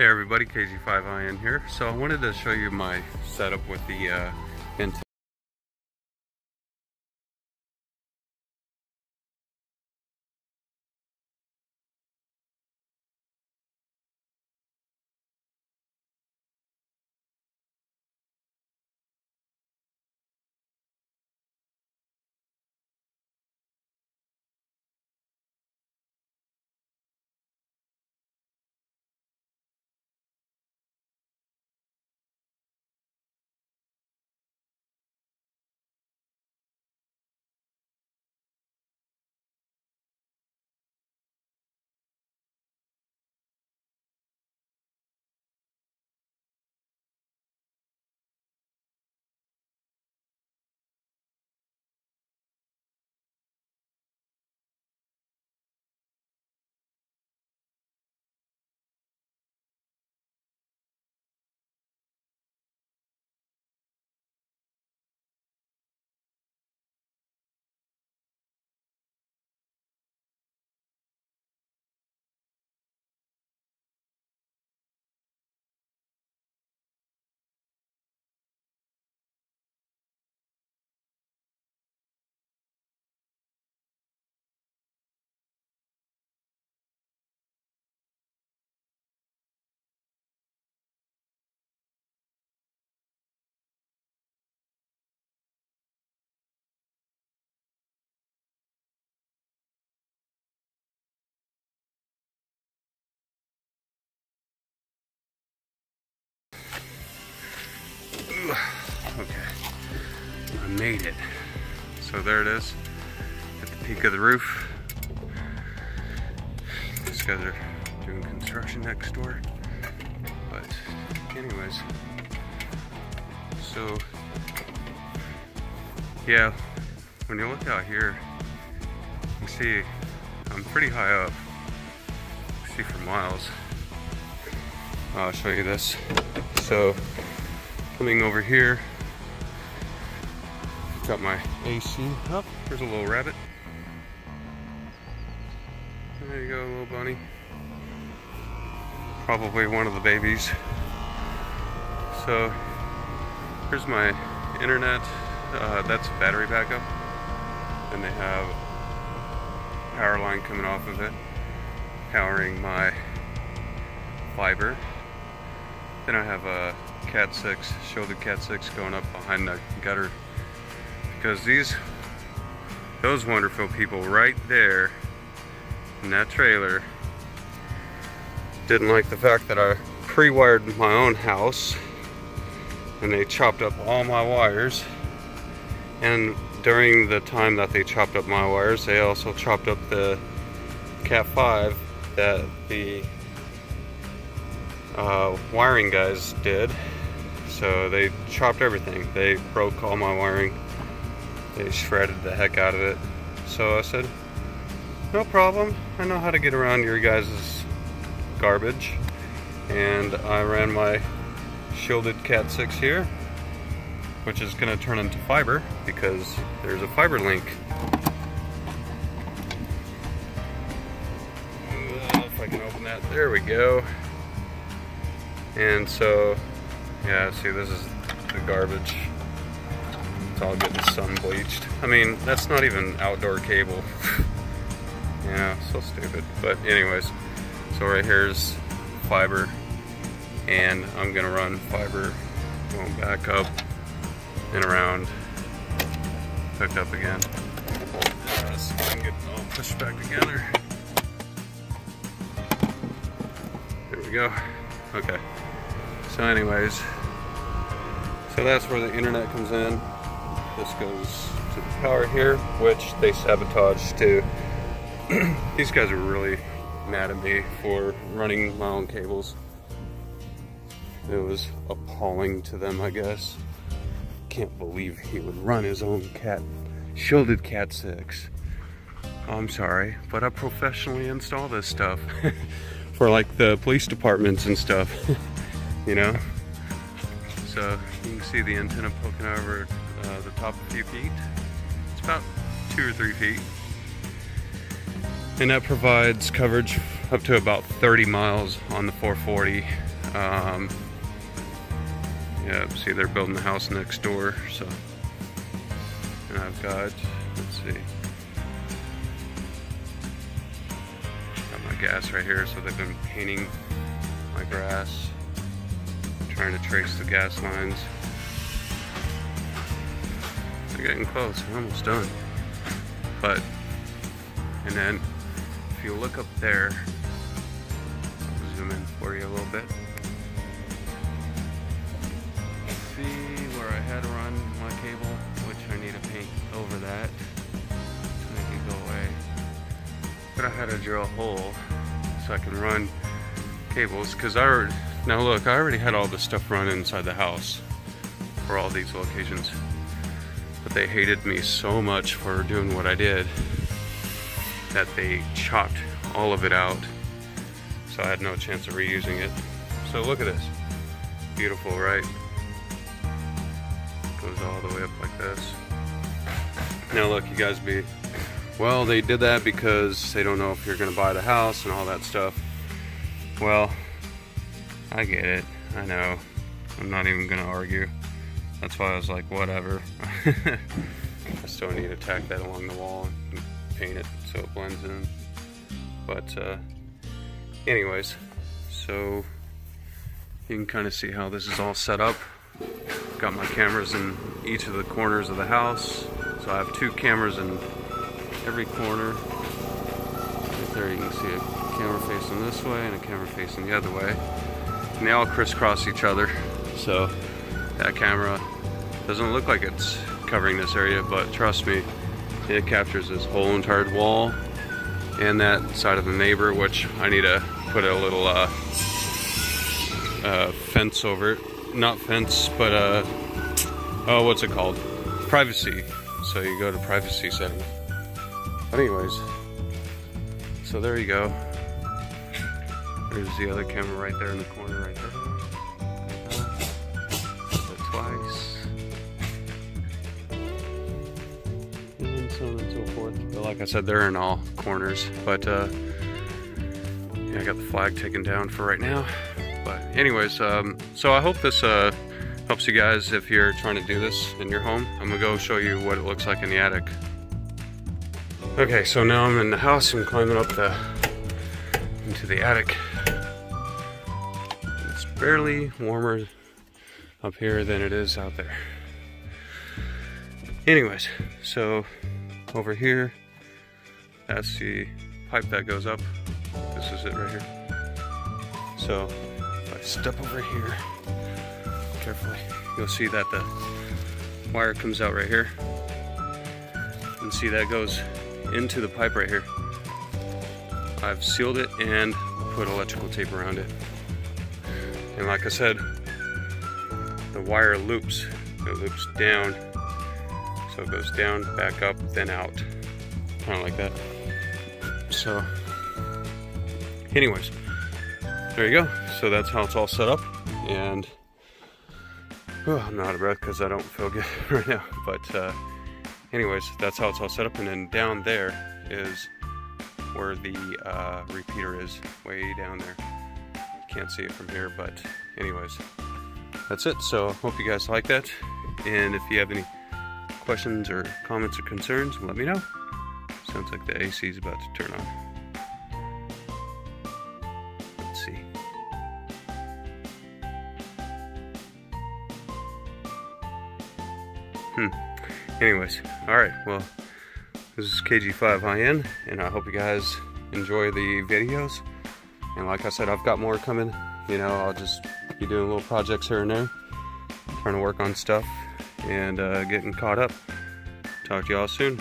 Hey everybody, KG5IN here. So I wanted to show you my setup with the uh, made it. So there it is, at the peak of the roof. These guys are doing construction next door. But anyways, so yeah, when you look out here, you see I'm pretty high up. You see for miles. I'll show you this. So coming over here, got my AC up. Oh, there's a little rabbit. There you go, little bunny. Probably one of the babies. So here's my internet. Uh, that's battery backup. And they have power line coming off of it, powering my fiber. Then I have a Cat 6, shielded Cat 6 going up behind the gutter. Because these, those wonderful people right there in that trailer didn't like the fact that I pre-wired my own house and they chopped up all my wires. And during the time that they chopped up my wires, they also chopped up the Cat 5 that the uh, wiring guys did so they chopped everything. They broke all my wiring. They shredded the heck out of it. So I said, no problem. I know how to get around your guys' garbage. And I ran my shielded Cat 6 here, which is going to turn into fiber because there's a fiber link. If I can open that, there we go. And so yeah, see this is the garbage. It's all getting sun bleached. I mean, that's not even outdoor cable. yeah, so stupid. But anyways, so right here's fiber. And I'm gonna run fiber going back up and around, hooked up again. Uh, if I can get all pushed back together. There we go. Okay. So anyways, so that's where the internet comes in. This goes to the power here, which they sabotaged too. These guys are really mad at me for running my own cables. It was appalling to them, I guess. Can't believe he would run his own cat, shielded Cat 6. I'm sorry, but I professionally install this stuff for like the police departments and stuff. you know? So you can see the antenna poking over uh, the top a few feet. It's about two or three feet. And that provides coverage up to about 30 miles on the 440 Um, yeah, see they're building the house next door, so. And I've got, let's see. Got my gas right here, so they've been painting my grass. Trying to trace the gas lines. They're getting close, we're almost done. But, and then if you look up there, I'll zoom in for you a little bit. See where I had to run my cable, which I need to paint over that to make it go away. But I had to drill a hole so I can run cables because I already, now look, I already had all this stuff run inside the house for all these locations. But they hated me so much for doing what I did that they chopped all of it out. So I had no chance of reusing it. So look at this. Beautiful, right? Goes all the way up like this. Now look, you guys be, well, they did that because they don't know if you're gonna buy the house and all that stuff. Well, I get it, I know. I'm not even gonna argue. That's why I was like, whatever. I still need to tack that along the wall and paint it so it blends in. But uh, anyways, so you can kind of see how this is all set up. Got my cameras in each of the corners of the house. So I have two cameras in every corner. Right there you can see a camera facing this way and a camera facing the other way. And they all crisscross each other. So that camera doesn't look like it's covering this area, but trust me, it captures this whole entire wall and that side of the neighbor, which I need to put a little uh, uh, fence over it. Not fence, but uh, oh, what's it called? Privacy. So you go to privacy setting. But anyways, so there you go. There's the other camera right there in the corner right there. So on and so forth. But like I said, they're in all corners. But uh, yeah, I got the flag taken down for right now. But anyways, um, so I hope this uh, helps you guys if you're trying to do this in your home. I'm gonna go show you what it looks like in the attic. Okay, so now I'm in the house. I'm climbing up the into the attic. It's barely warmer up here than it is out there. Anyways, so over here, that's the pipe that goes up. This is it right here. So if I step over here carefully, you'll see that the wire comes out right here. And see that goes into the pipe right here. I've sealed it and put electrical tape around it. And like I said, the wire loops. It loops down. So it goes down, back up, then out. Kind of like that. So, anyways, there you go. So that's how it's all set up. And oh, I'm out of breath because I don't feel good right now. But uh, anyways, that's how it's all set up. And then down there is where the uh, repeater is, way down there. Can't see it from here, but anyways, that's it. So hope you guys like that. And if you have any questions or comments or concerns, let me know. Sounds like the AC is about to turn on. Let's see. Hmm. Anyways, alright, well, this is KG5 High End, and I hope you guys enjoy the videos. And like I said, I've got more coming. You know, I'll just be doing little projects here and there, trying to work on stuff and uh, getting caught up. Talk to y'all soon.